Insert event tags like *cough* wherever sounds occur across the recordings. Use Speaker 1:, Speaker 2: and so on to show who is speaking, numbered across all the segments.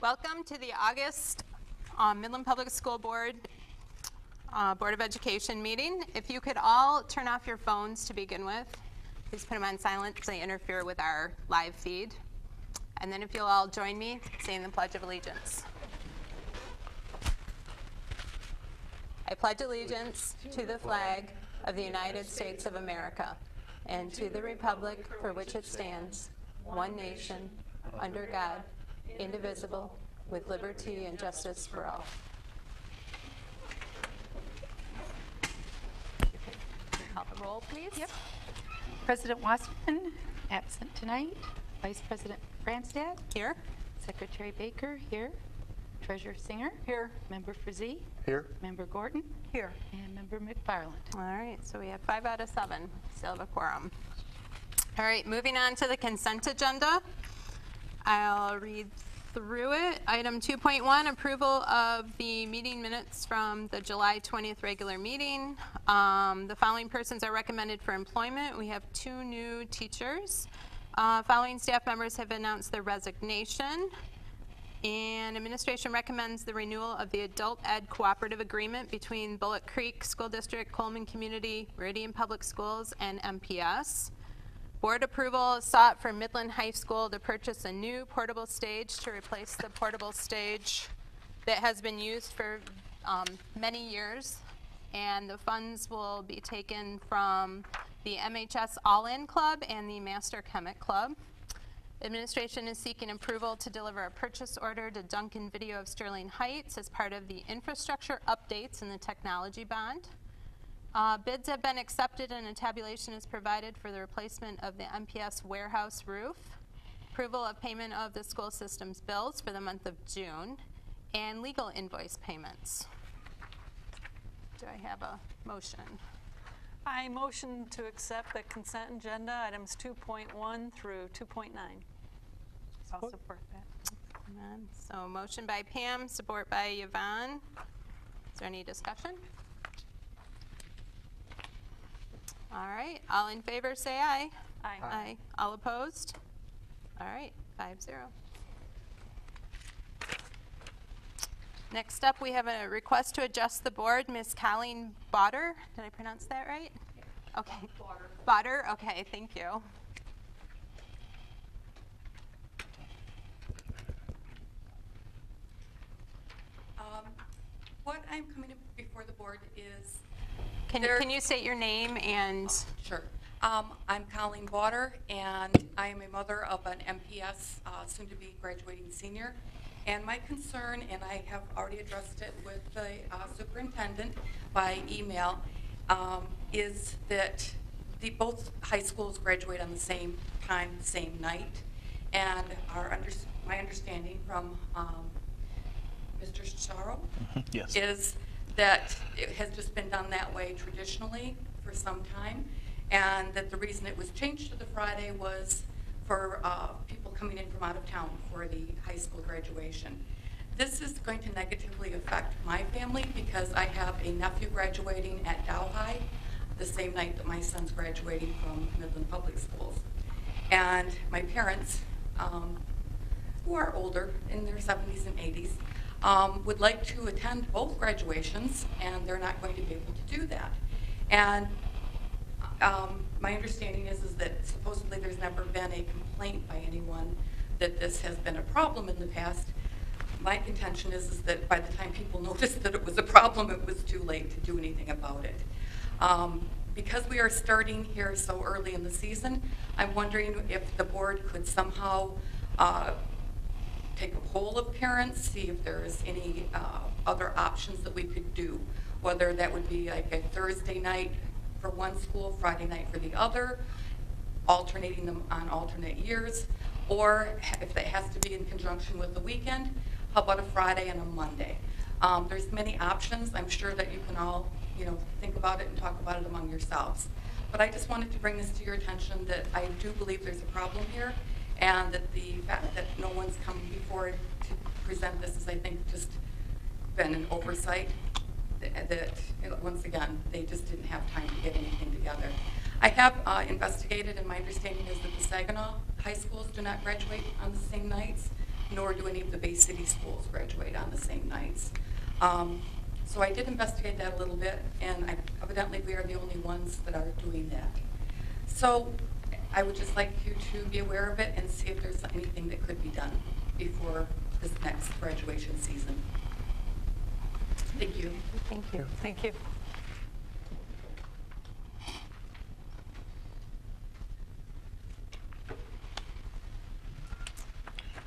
Speaker 1: Welcome to the August um, Midland Public School Board, uh, Board of Education meeting. If you could all turn off your phones to begin with, please put them on silent so they interfere with our live feed. And then if you'll all join me saying the Pledge of Allegiance. I pledge allegiance to the flag of the United States of America and to the republic for which it stands, one nation, under God, indivisible, with liberty and justice for all. Call the roll, please.
Speaker 2: Yep. President Wasserman, absent tonight. Vice President Branstad,
Speaker 1: Here?
Speaker 2: Secretary Baker, here. Treasurer Singer. Here. Member Frazee.
Speaker 3: Here.
Speaker 2: Member Gordon.
Speaker 1: Here.
Speaker 2: And Member McFarland.
Speaker 1: All right, so we have five out of seven. Still have a quorum. All right, moving on to the consent agenda. I'll read through it. Item 2.1, approval of the meeting minutes from the July 20th regular meeting. Um, The following persons are recommended for employment. We have two new teachers. Uh, Following staff members have announced their resignation. And administration recommends the renewal of the adult ed cooperative agreement between Bullock Creek School District, Coleman Community, Meridian Public Schools, and MPS. Board approval sought for Midland High School to purchase a new portable stage to replace the portable stage that has been used for um, many years. And the funds will be taken from the MHS All-In Club and the Master Chemic Club. Administration is seeking approval to deliver a purchase order to Duncan Video of Sterling Heights as part of the infrastructure updates in the technology bond. Uh, Bids have been accepted and a tabulation is provided for the replacement of the MPS warehouse roof, approval of payment of the school system's bills for the month of June, and legal invoice payments. Do I have a motion?
Speaker 4: I motion to accept the consent agenda, items 2.1 through 2.9.
Speaker 2: I'll support that.
Speaker 1: So motion by Pam, support by Yvonne. Is there any discussion? All right, all in favor, say aye.
Speaker 4: Aye.
Speaker 1: Aye. All opposed? All right, five zero. Next up, we have a request to adjust the board. Ms. Colleen Botter, did I pronounce that right? Okay. Botter, okay, thank you.
Speaker 5: Um, What I'm coming up before the board is,
Speaker 1: Can,
Speaker 5: There-
Speaker 1: can you state your name and,
Speaker 5: sure, Um, I'm Colleen Water, and I am a mother of an MPS, uh, soon-to-be graduating senior. And my concern, and I have already addressed it with the uh, superintendent by email, um, is that the, both high schools graduate on the same time, same night. And our, under- my understanding from um, Mr. Sharrow
Speaker 3: Yes.
Speaker 5: is that it has just been done that way traditionally for some time, and that the reason it was changed to the Friday was for uh, people coming in from out of town for the high school graduation. This is going to negatively affect my family because I have a nephew graduating at Dow High the same night that my son's graduating from Midland Public Schools. And my parents, um, who are older, in their 70s and 80s, um, would like to attend both graduations, and they're not going to be able to do that. And um, my understanding is, is that supposedly there's never been a complaint by anyone that this has been a problem in the past. My contention is, is that by the time people *laughs* noticed that it was a problem, it was too late to do anything about it. Um, Because we are starting here so early in the season, I'm wondering if the board could somehow uh, take a poll of parents, see if there's any uh, other options that we could do, whether that would be like a Thursday night for one school, Friday night for the other, alternating them on alternate years, or if that has to be in conjunction with the weekend, how about a Friday and a Monday? Um, There's many options. I'm sure that you can all, you know, think about it and talk about it among yourselves. But I just wanted to bring this to your attention that I do believe there's a problem here, and that the fact that no one's come before to present this is, I think, just been an oversight that, that, once again, they just didn't have time to get anything together. I have uh, investigated, and my understanding is that the Saginaw high schools do not graduate on the same nights. nor do any of the Bay City schools graduate on the same nights. Um, So I did investigate that a little bit, and I- evidently we are the only ones that are doing that. So I would just like you to be aware of it and see if there's anything that could be done before this next graduation season. Thank you.
Speaker 2: Thank you.
Speaker 4: Thank you.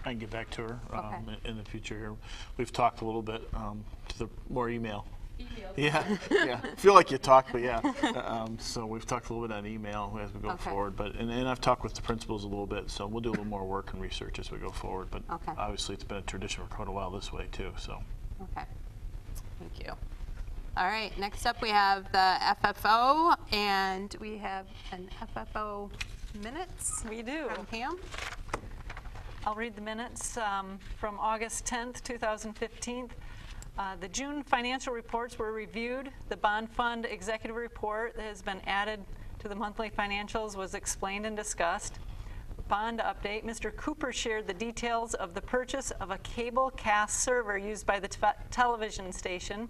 Speaker 3: I can get back to her um,
Speaker 1: Okay.
Speaker 3: in the future here. We've talked a little bit um, to the more email. Yeah, yeah. Feel like you talked, but yeah. Um, so we've talked a little bit on email as we go
Speaker 1: Okay.
Speaker 3: forward. But and, and I've talked with the principals a little bit, so we'll do a little more work and research as we go forward. But
Speaker 1: Okay.
Speaker 3: obviously, it's been a tradition for quite a while this way too. So
Speaker 1: Okay, thank you. All right, next up we have the FFO, and we have an FFO minutes
Speaker 4: We do.
Speaker 1: from Pam.
Speaker 4: I'll read the minutes um, from August 10th, 2015. Uh, The June financial reports were reviewed. The bond fund executive report that has been added to the monthly financials was explained and discussed. Bond update, Mr. Cooper shared the details of the purchase of a cable cast server used by the television station.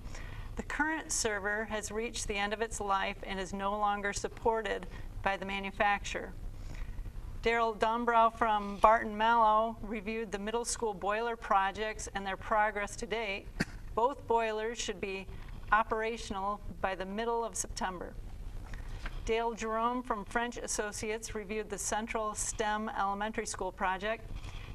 Speaker 4: The current server has reached the end of its life and is no longer supported by the manufacturer. Daryl Dombrow from Barton Malow reviewed the middle school boiler projects and their progress to date. Both boilers should be operational by the middle of September. Dale Jerome from French Associates reviewed the Central STEM Elementary School project.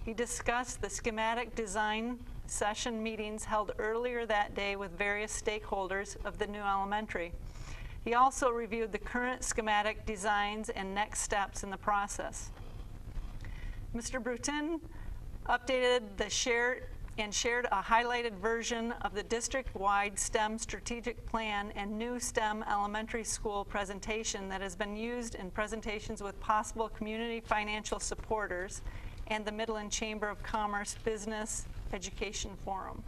Speaker 4: He discussed the schematic design session meetings held earlier that day with various stakeholders of the new elementary. He also reviewed the current schematic designs and next steps in the process. Mr. Bruton updated the share and shared a highlighted version of the district-wide STEM strategic plan and new STEM elementary school presentation that has been used in presentations with possible community financial supporters and the Midland Chamber of Commerce Business Education Forum.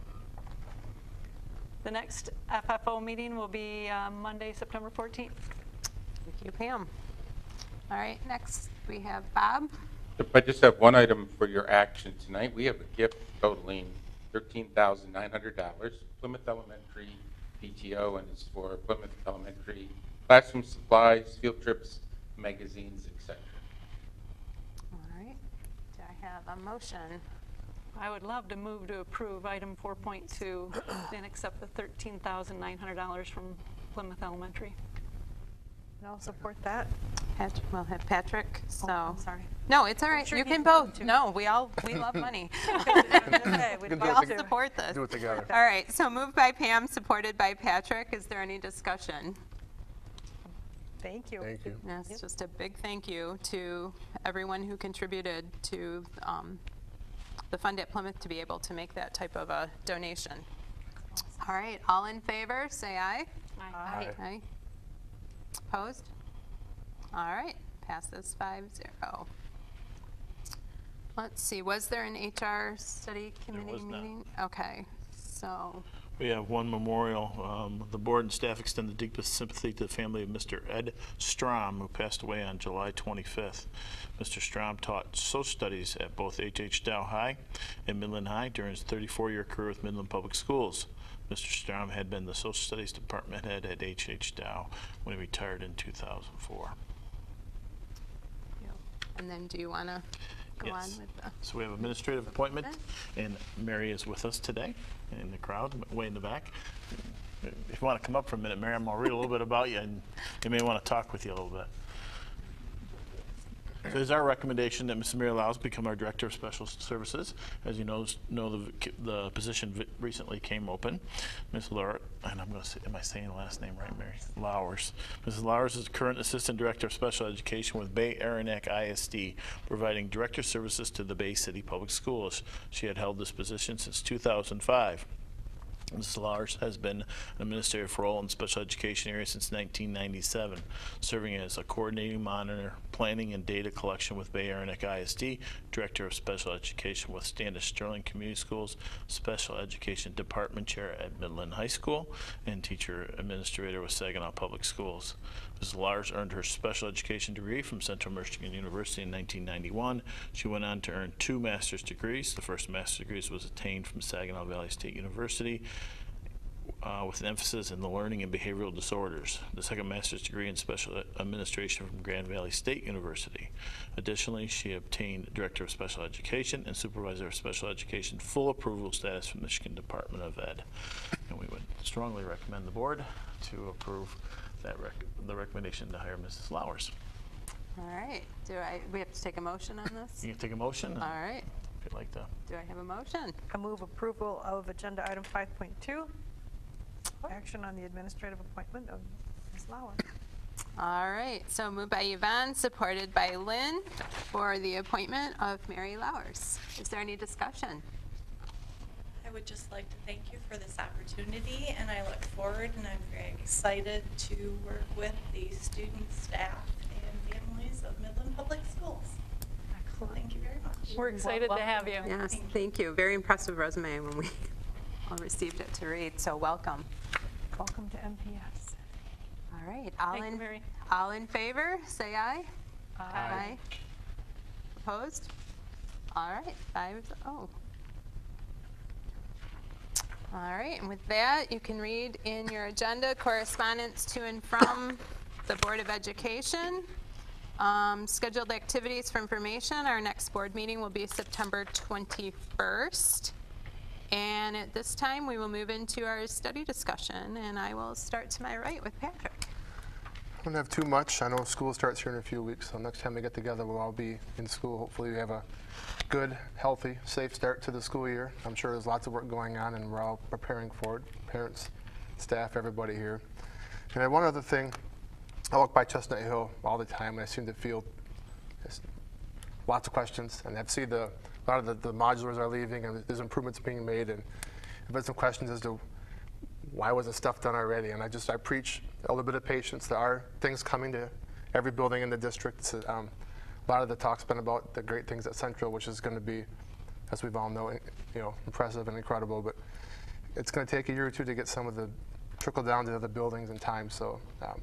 Speaker 4: The next FFO meeting will be uh, Monday, September 14th.
Speaker 1: Thank you, Pam. All right, next we have Bob.
Speaker 6: I just have one item for your action tonight. We have a gift totaling $13,900, Plymouth Elementary PTO, and it's for Plymouth Elementary classroom supplies, field trips, magazines, etc.
Speaker 1: All right, do I have a motion?
Speaker 4: I would love to move to approve item 4.2 and accept the $13,900 from Plymouth Elementary.
Speaker 1: I'll support that. Patrick, we'll have Patrick, so.
Speaker 4: I'm sorry.
Speaker 1: No, it's all right,
Speaker 4: sure
Speaker 1: you
Speaker 4: he's
Speaker 1: can
Speaker 4: going
Speaker 1: both.
Speaker 4: to.
Speaker 1: No, we all, we love *laughs* money. *laughs*
Speaker 4: Okay, we'd
Speaker 1: We
Speaker 4: love
Speaker 1: all
Speaker 4: to.
Speaker 1: support this.
Speaker 7: Do it together.
Speaker 1: All right, so moved by Pam, supported by Patrick. Is there any discussion?
Speaker 4: Thank you.
Speaker 7: Thank you.
Speaker 1: Yes, just a big thank you to everyone who contributed to um, the fund at Plymouth to be able to make that type of a donation. All right, all in favor, say aye.
Speaker 4: Aye.
Speaker 1: Aye. Opposed? All right, passes 5-0. Let's see, was there an HR study committee
Speaker 3: was not.
Speaker 1: meeting? Okay, so,
Speaker 3: we have one memorial. Um, the board and staff extend the deepest sympathy to the family of Mr. Ed Strom, who passed away on July 25th. Mr. Strom taught social studies at both H.H. Dow High and Midland High during his 34-year career with Midland Public Schools. Mr. Strom had been the social studies department head at H.H. Dow when he retired in 2004.
Speaker 1: and then do you want to go on with the?
Speaker 3: So we have administrative appointment, and Mary is with us today in the crowd, way in the back. If you want to come up for a minute, Mary, I'm going to read a little bit about you, and you may want to talk with you a little bit. So it is our recommendation that Ms. Mary Laus become our Director of Special Services. As you know, know the, the position recently came open. Ms. Laura, and I'm going to say, am I saying the last name right, Mary? Lowers. Mrs. Lowers is current Assistant Director of Special Education with Bay Arenac ISD, providing director services to the Bay City Public Schools. She had held this position since 2005. Mrs. Lars has been an administrative role in special education area since 1997, serving as a coordinating monitor, planning and data collection with Bay Arenac ISD, director of special education with Standish Sterling Community Schools, special education department chair at Midland High School, and teacher administrator with Saginaw Public Schools. Mrs. Lars earned her special education degree from Central Michigan University in 1991. She went on to earn two master's degrees. The first master's degree was attained from Saginaw Valley State University uh, with an emphasis in the learning and behavioral disorders. The second master's degree in special administration from Grand Valley State University. Additionally, she obtained Director of Special Education and Supervisor of Special Education full approval status from Michigan Department of Ed. And we would strongly recommend the board to approve that rec- the recommendation to hire Mrs. Flowers.
Speaker 1: All right, do I, we have to take a motion on this?
Speaker 3: You can take a motion?
Speaker 1: All right,
Speaker 3: If you'd like to.
Speaker 1: do I have a motion?
Speaker 7: I move approval of agenda item 5.2, action on the administrative appointment of Ms. Lauer.
Speaker 1: All right, so moved by Yvonne, supported by Lynn for the appointment of Mary Lowers. Is there any discussion?
Speaker 8: I would just like to thank you for this opportunity, and I look forward, and I'm very excited to work with the students, staff, and families of Midland Public Schools. Thank you very much.
Speaker 4: We're excited to have you.
Speaker 1: Yes, thank you. Very impressive resume when we *laughs* all received it to read, so welcome.
Speaker 7: Welcome to MPS.
Speaker 1: All right, all
Speaker 4: Thank you,
Speaker 1: in,
Speaker 4: Mary.
Speaker 1: all in favor, say aye.
Speaker 3: Aye.
Speaker 1: Opposed? All right, five oh. All right, and with that, you can read in your agenda correspondence to and from the Board of Education. Um, Scheduled activities for information, our next board meeting will be September 21st. And at this time, we will move into our study discussion, and I will start to my right with Patrick.
Speaker 9: I don't have too much. I know school starts here in a few weeks, so next time we get together, we'll all be in school. Hopefully, we have a good, healthy, safe start to the school year. I'm sure there's lots of work going on, and we're all preparing for it. Parents, staff, everybody here. And I one other thing. I walk by Chestnut Hill all the time, and I seem to feel lots of questions. And I see the a lot of the, the modulars are leaving, and there's improvements being made. And I've had some questions as to why wasn't stuff done already? And I just I preach a little bit of patience. There are things coming to every building in the district. So, um, a lot of the talk's been about the great things at Central, which is going to be, as we've all know, you know, impressive and incredible. But it's going to take a year or two to get some of the trickle down to the other buildings in time. So. Um,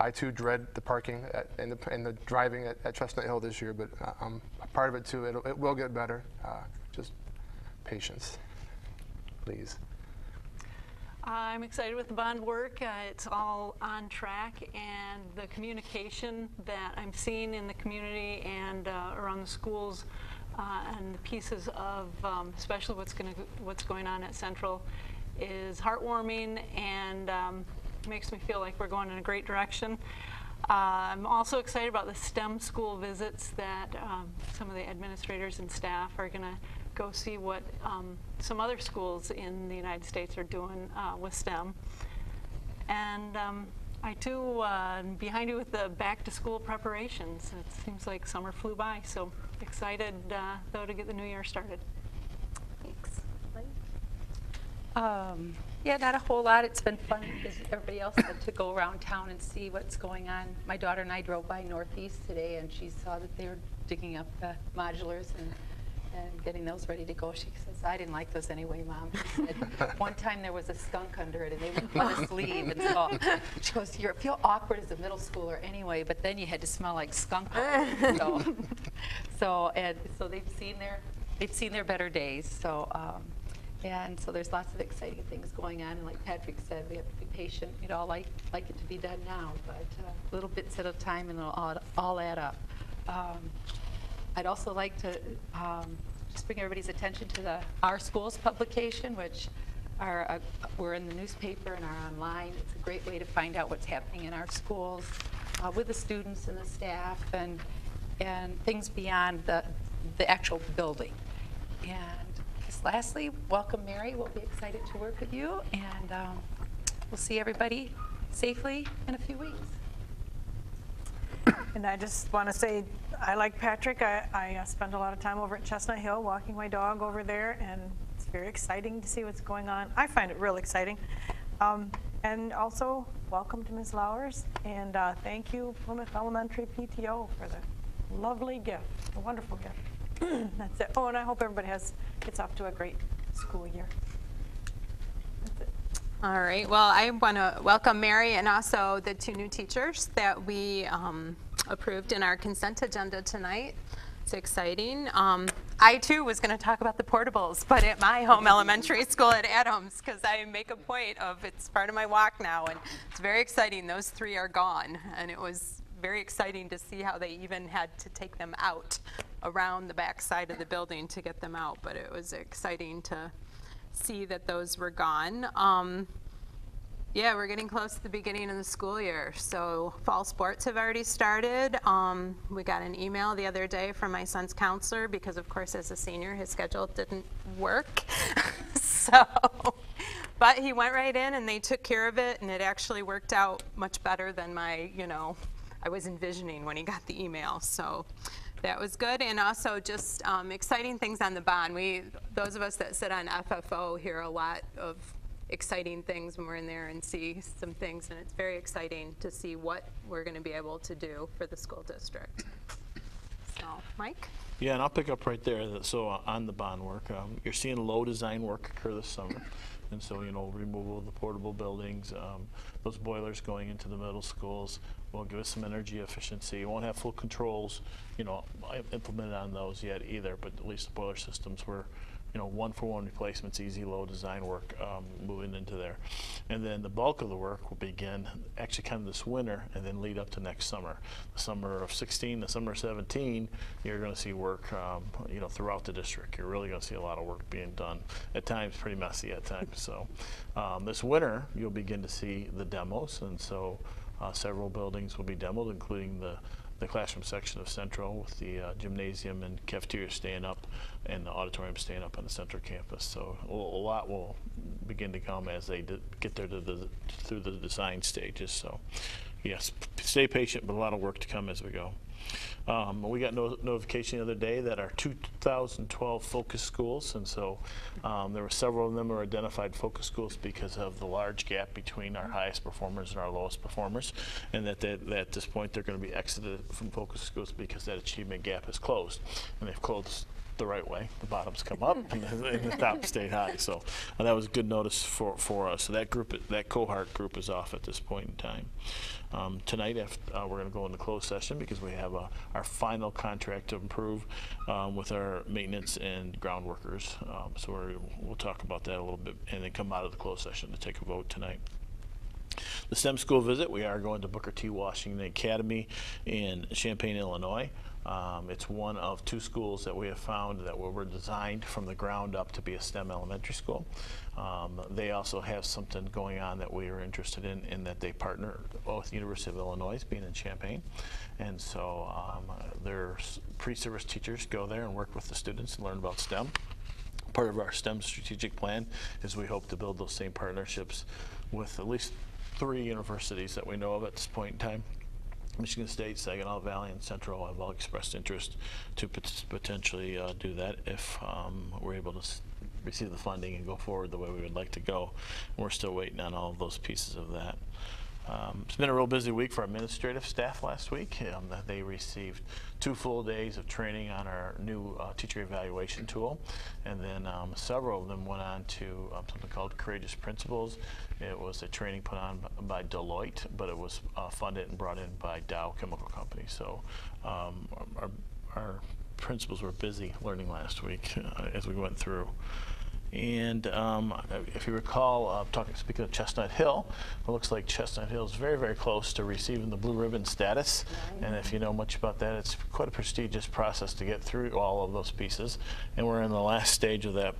Speaker 9: I too dread the parking at, and, the, and the driving at, at Chestnut Hill this year, but uh, I'm a part of it too. It'll, it will get better. Uh, just patience, please.
Speaker 4: I'm excited with the bond work. Uh, It's all on track, and the communication that I'm seeing in the community and uh, around the schools, uh, and the pieces of, um, especially what's going what's going on at Central, is heartwarming and um, makes me feel like we're going in a great direction. Uh, I'm also excited about the STEM school visits that um, some of the administrators and staff are going to go see what um, some other schools in the United States are doing uh, with STEM. And um, I too, uh, am behind you with the back to school preparations. It seems like summer flew by, so excited uh, though to get the new year started.
Speaker 1: Thanks.
Speaker 2: Um, Yeah, not a whole lot. It's been fun, as everybody else said, to go around town and see what's going on. My daughter and I drove by Northeast today, and she saw that they were digging up the modulars and, and getting those ready to go. She says, "I didn't like those anyway, Mom." Said, *laughs* "One time there was a skunk under it, and they wouldn't let us leave." And so she goes, "You feel awkward as a middle schooler anyway, but then you had to smell like skunk." so, *laughs* so and so they've seen their they've seen their better days. So. Um, and so there's lots of exciting things going on. And like Patrick said, we have to be patient. We'd all like, like it to be done now, but uh, little bits at a time and it'll all, all add up. Um, I'd also like to um, just bring everybody's attention to the Our Schools publication, which are, uh, we're in the newspaper and are online. It's a great way to find out what's happening in our schools uh, with the students and the staff and, and things beyond the, the actual building. And just lastly, welcome Mary. We'll be excited to work with you, and um, we'll see everybody safely in a few weeks.
Speaker 7: And I just want to say, I like Patrick. I, I uh, spend a lot of time over at Chestnut Hill, walking my dog over there, and it's very exciting to see what's going on. I find it real exciting. Um, And also, welcome to Ms. Lowers, and uh, thank you Plymouth Elementary PTO for the lovely gift, a wonderful gift. *clears throat* That's it. Oh, and I hope everybody has, gets off to a great school year.
Speaker 1: All right, well, I want to welcome Mary and also the two new teachers that we um, approved in our consent agenda tonight. It's exciting. Um, I too was going to talk about the portables, but at my home elementary school at Adams, because I make a point of it's part of my walk now, and it's very exciting. Those three are gone, and it was very exciting to see how they even had to take them out around the back side of the building to get them out, but it was exciting to see that those were gone. Um, yeah, we're getting close to the beginning of the school year. So fall sports have already started. Um, we got an email the other day from my son's counselor because, of course, as a senior, his schedule didn't work. *laughs* so, but he went right in and they took care of it, and it actually worked out much better than my, you know, I was envisioning when he got the email. So that was good. And also just um, exciting things on the bond. We, those of us that sit on FFO hear a lot of exciting things when we're in there and see some things. And it's very exciting to see what we're going to be able to do for the school district. So, Mike?
Speaker 3: Yeah, and I'll pick up right there. So uh, on the bond work, um, you're seeing low design work occur this summer. And so, you know, removal of the portable buildings, um, those boilers going into the middle schools will give us some energy efficiency. You won't have full controls, you know, implemented on those yet either, but at least the boiler systems were, you know, one-for-one replacements, easy, low design work um, moving into there. And then the bulk of the work will begin actually kind of this winter and then lead up to next summer. The summer of 16, the summer of 17, you're going to see work, um, you know, throughout the district. You're really going to see a lot of work being done. At times, pretty messy at times. So um, this winter, you'll begin to see the demos, and so uh, several buildings will be demoed, including the the classroom section of Central with the uh, gymnasium and cafeteria staying up and the auditorium staying up on the Central campus. So a, a lot will begin to come as they get there to the, through the design stages. So yes, stay patient, but a lot of work to come as we go. Um, we got no- notification the other day that our 2012 focus schools, and so um, there were several of them were identified focus schools because of the large gap between our highest performers and our lowest performers, and that, that at this point they're going to be exited from focus schools because that achievement gap is closed, and they've closed the right way. The bottoms come up and *laughs* the, and the top stayed high. So uh, that was good notice for, for us. So that group, that cohort group is off at this point in time. Um, tonight, after, uh, we're going to go into closed session because we have uh, our final contract to improve um, with our maintenance and ground workers. Um, so we're, we'll talk about that a little bit and then come out of the closed session to take a vote tonight. The STEM school visit, we are going to Booker T. Washington Academy in Champaign, Illinois. Um, it's one of two schools that we have found that were designed from the ground up to be a STEM elementary school. Um, they also have something going on that we are interested in, in that they partner with the University of Illinois, being in Champaign. And so um, their pre-service teachers go there and work with the students and learn about STEM part of our STEM strategic plan is we hope to build those same partnerships with at least three universities that we know of at this point in time. Michigan State, Saginaw Valley, and Central have all expressed interest to pot- potentially uh, do that if um, we're able to s- receive the funding and go forward the way we would like to go. We're still waiting on all of those pieces of that. Um, it's been a real busy week for administrative staff last week. Um, they received two full days of training on our new uh, teacher evaluation tool, and then um, several of them went on to um, something called Courageous Principles. It was a training put on by Deloitte, but it was uh, funded and brought in by Dow Chemical Company. So um, our, our principals were busy learning last week uh, as we went through. And um, if you recall, uh, talking, speaking of Chestnut Hill, it looks like Chestnut Hill is very, very close to receiving the blue ribbon status. And if you know much about that, it's quite a prestigious process to get through all of those pieces. And we're in the last stage of that.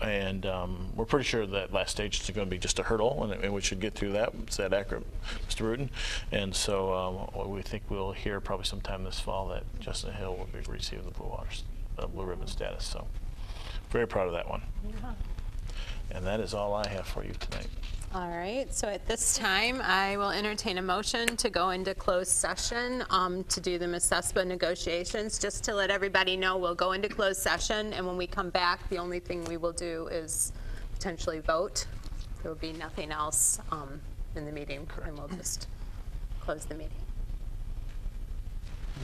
Speaker 3: And um, we're pretty sure that last stage is going to be just a hurdle, and, and we should get through that. Is that accurate, Mr. Rudin? And so um, we think we'll hear probably sometime this fall that Chestnut Hill will be receiving the blue water, s- uh, blue ribbon status. So very proud of that one. And that is all I have for you tonight.
Speaker 1: All right, so at this time, I will entertain a motion to go into closed session um, to do the MISESPA negotiations. Just to let everybody know, we'll go into closed session, and when we come back, the only thing we will do is potentially vote. There will be nothing else um, in the meeting, and we'll just close the meeting.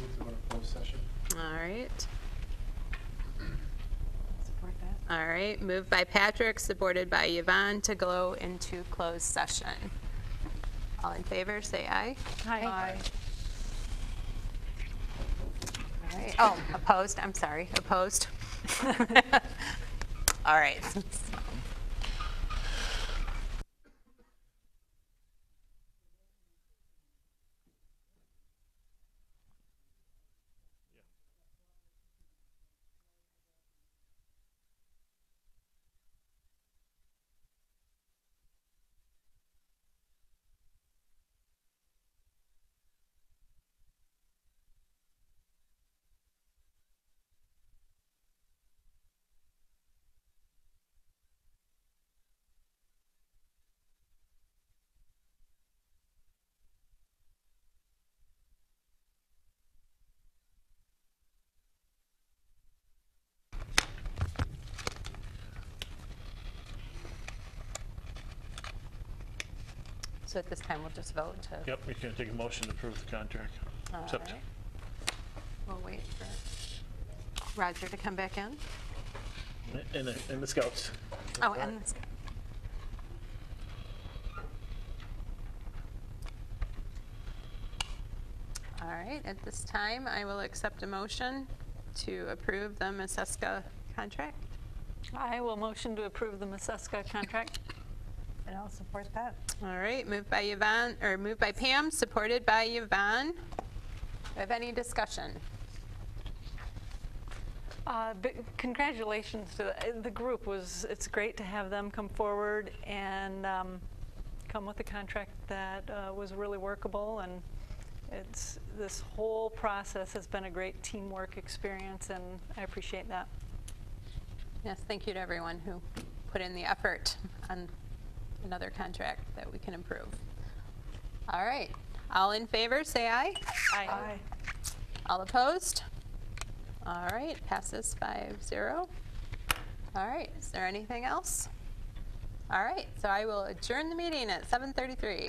Speaker 9: Move to go to closed session.
Speaker 1: All right.
Speaker 7: Support that.
Speaker 1: All right, moved by Patrick, supported by Yvonne to go into closed session. All in favor, say aye.
Speaker 7: Aye.
Speaker 1: All right. Oh, opposed, I'm sorry, opposed. *laughs* All right. So at this time, we'll just vote to.
Speaker 3: Yep, we can take a motion to approve the contract.
Speaker 1: All
Speaker 3: Accept.
Speaker 1: right. We'll wait for Roger to come back in.
Speaker 3: And the, and the scouts.
Speaker 1: Oh, and this. All right, at this time, I will accept a motion to approve the Masseska contract.
Speaker 4: I will motion to approve the Maseska contract.
Speaker 7: And I'll support that.
Speaker 1: All right, moved by Yvonne, or moved by Pam, supported by Yvonne. Do have any discussion?
Speaker 4: Uh, bi- Congratulations to the- the group. Was It's great to have them come forward and um, come with a contract that uh, was really workable. And it's, this whole process has been a great teamwork experience, and I appreciate that.
Speaker 1: Yes, thank you to everyone who put in the effort on another contract that we can improve. All right, all in favor, say aye.
Speaker 7: Aye.
Speaker 1: All opposed? All right, passes five zero. All right, is there anything else? All right, so I will adjourn the meeting at 7:33.